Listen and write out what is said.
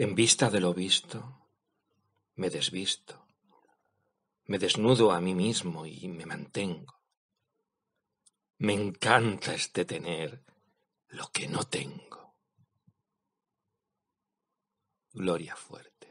En vista de lo visto, me desvisto, me desnudo a mí mismo y me mantengo. Me encanta este tener lo que no tengo. Gloria fuerte.